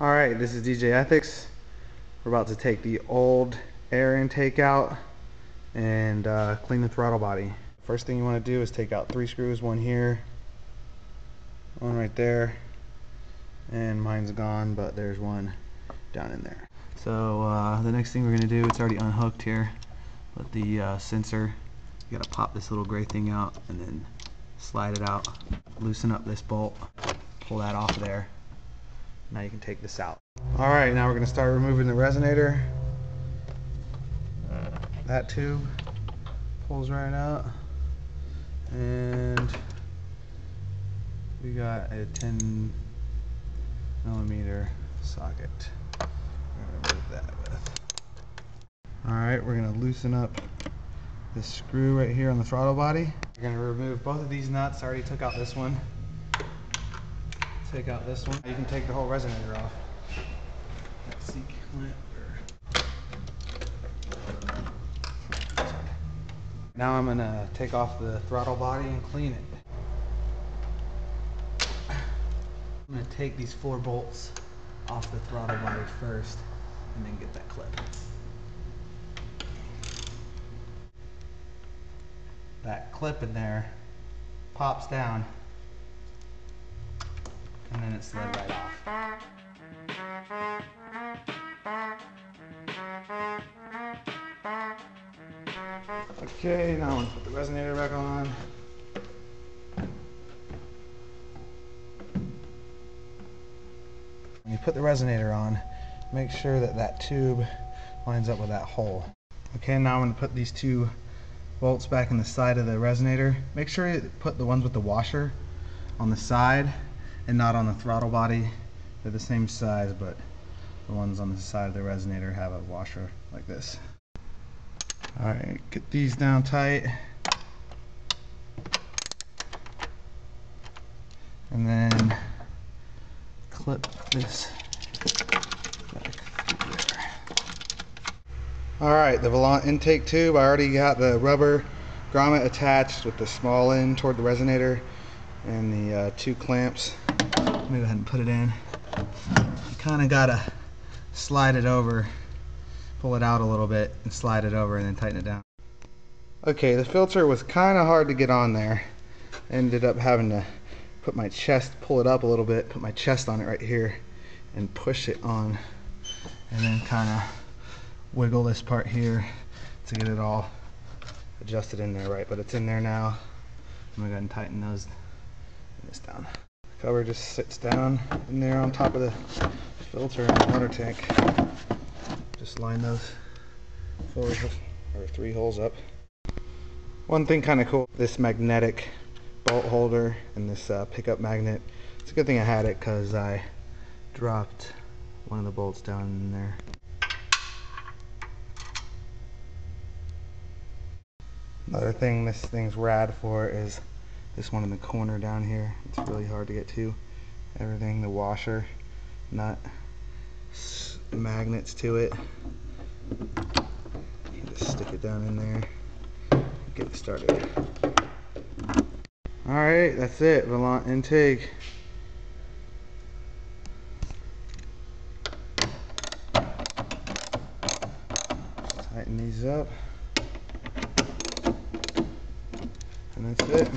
Alright, this is DJ Ethics. We're about to take the old air intake out and uh, clean the throttle body. First thing you want to do is take out three screws, one here, one right there, and mine's gone, but there's one down in there. So uh, the next thing we're going to do, it's already unhooked here, but the uh, sensor, you got to pop this little gray thing out and then slide it out, loosen up this bolt, pull that off of there. Now you can take this out. Alright, now we're going to start removing the resonator. That tube pulls right out. And we got a 10 millimeter socket. With. Alright, we're going to loosen up this screw right here on the throttle body. We're going to remove both of these nuts. I already took out this one. Take out this one. You can take the whole resonator off. That C clamp Now I'm going to take off the throttle body and clean it. I'm going to take these four bolts off the throttle body first and then get that clip. That clip in there pops down and then it slid right off. Okay, now I'm gonna put the resonator back on. When you put the resonator on, make sure that that tube lines up with that hole. Okay, now I'm gonna put these two bolts back in the side of the resonator. Make sure you put the ones with the washer on the side and not on the throttle body. They're the same size, but the ones on the side of the resonator have a washer like this. Alright, get these down tight. And then clip this. Alright, the Volant intake tube, I already got the rubber grommet attached with the small end toward the resonator and the uh, two clamps. Let me go ahead and put it in. You kind of gotta slide it over, pull it out a little bit and slide it over and then tighten it down. Okay, the filter was kind of hard to get on there. Ended up having to put my chest, pull it up a little bit, put my chest on it right here and push it on and then kind of wiggle this part here to get it all adjusted in there right, but it's in there now. I'm gonna go ahead and tighten those this down. Cover just sits down in there on top of the filter and the water tank. Just line those four or three holes up. One thing kind of cool, this magnetic bolt holder and this uh, pickup magnet. It's a good thing I had it because I dropped one of the bolts down in there. Another thing this thing's rad for is this one in the corner down here. It's really hard to get to. Everything, the washer, nut, magnets to it. You just stick it down in there, get it started. Alright, that's it, Volant intake. Tighten these up. And that's it.